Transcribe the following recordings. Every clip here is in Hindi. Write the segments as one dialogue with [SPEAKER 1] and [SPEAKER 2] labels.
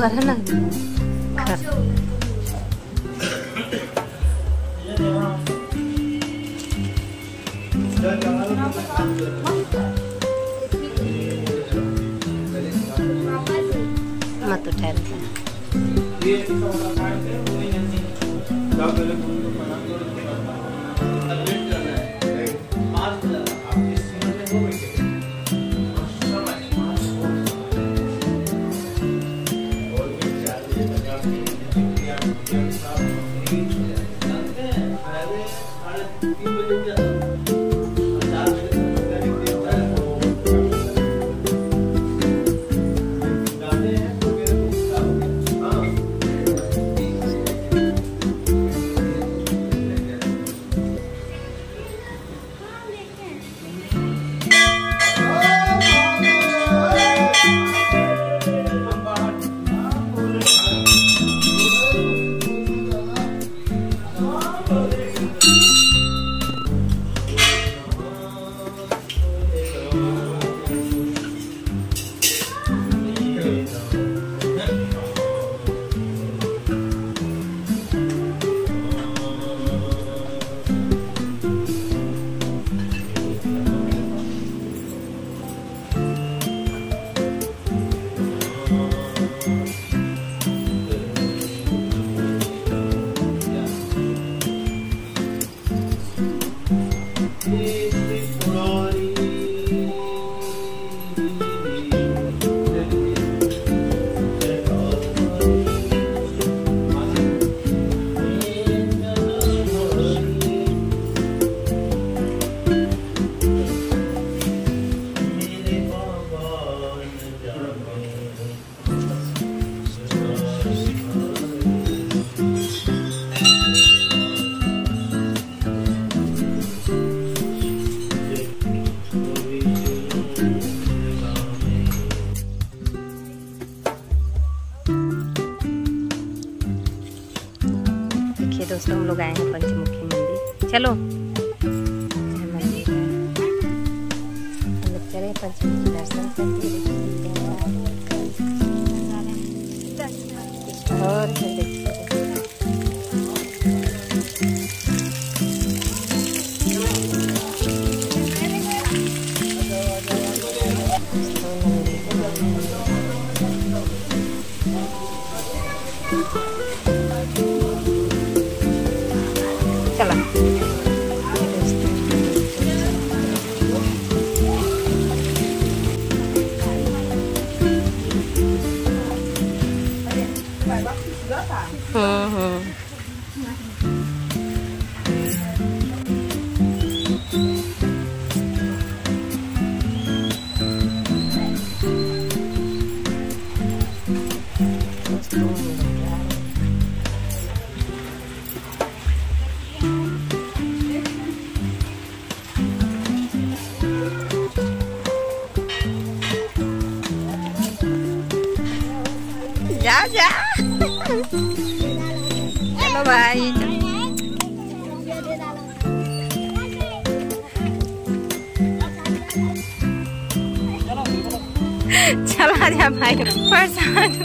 [SPEAKER 1] 我他娘的！दोस्तों हम लोग आए हैं पंचमुखी मंदिर। चलो। हम चले पंचमुखी दर्शन करके और 下来。जा जा चलो भाई चला जा भाई परेशान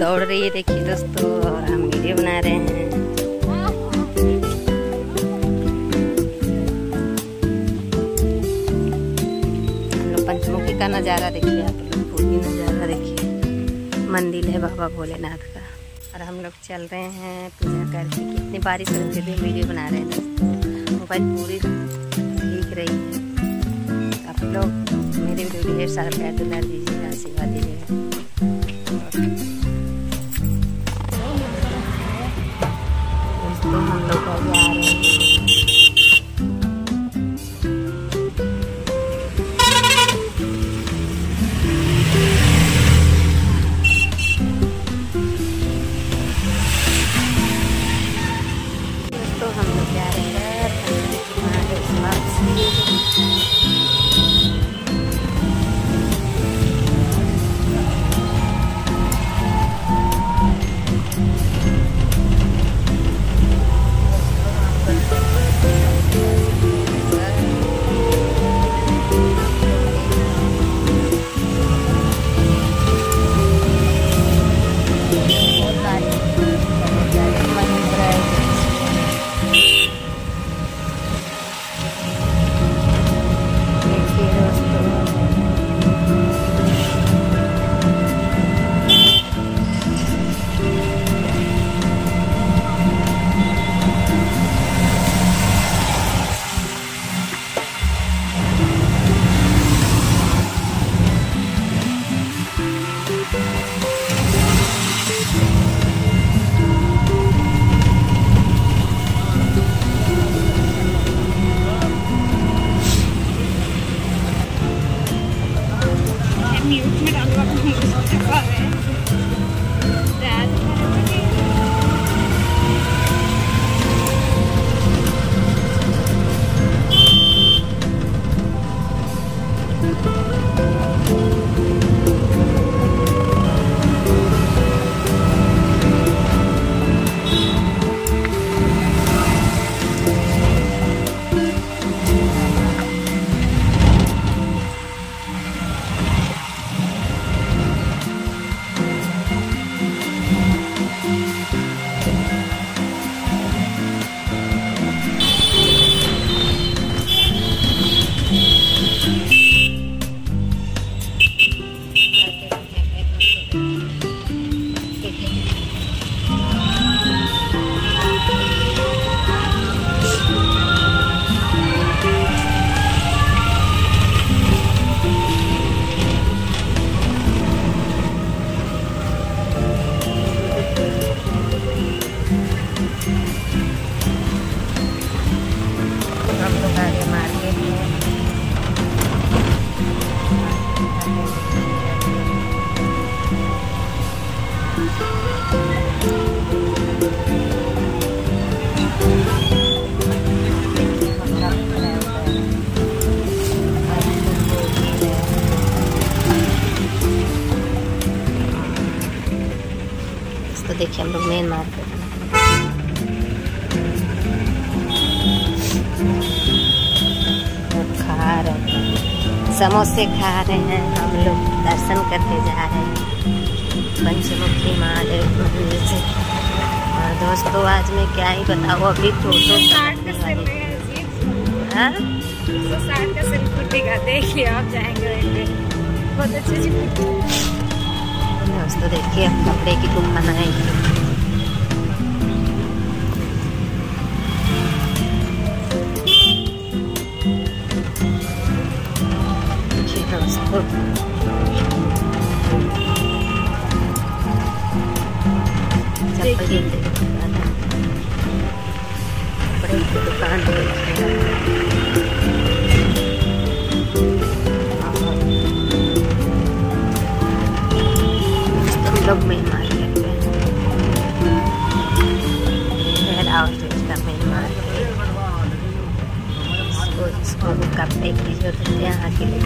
[SPEAKER 1] दौड़ रही है देखिए दोस्तों और हम वीडियो बना रहे हैं नज़ारा देखिए आप लोग पूरी नज़ारा देखिए। मंदिर है बाबा भोलेनाथ का। और हम लोग चल रहे हैं पूजा करके। कितनी बारिश हो रही थी वीडियो बना रहे हैं मोबाइल पूरी ठीक रही है। आप लोग मेरे वीडियो ढेर सारा प्यार दीजिएगा आशीर्वाद दीजिएगा
[SPEAKER 2] देखिए हम लोग मेन मार्केट में खा रहे हैं। समोसे खा रहे हैं हम लोग दर्शन करके जा रहे हैं। पंचमुखी महादेव मंदिर से। और दोस्तों आज मैं क्या ही बताऊँ अभी तो
[SPEAKER 3] सौ साठ का सिल है
[SPEAKER 2] Ini untuk dekat, tak boleh kita panai. Kita masuk. Jadi kita. mostra alguma imagem aqui. Geral, gente, da minha imagem. Escolha, escolha o capeta de outro terra que ele